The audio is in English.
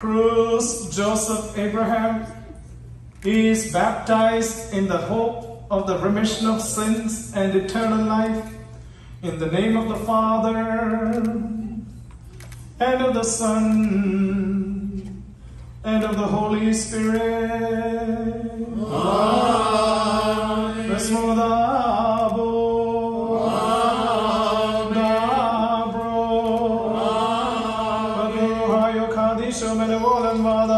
Cruz Joseph Abraham is baptized in the hope of the remission of sins and eternal life. In the name of the Father and of the Son and of the Holy Spirit. Resmodabo. Pagruhayo kadisho menevolem vada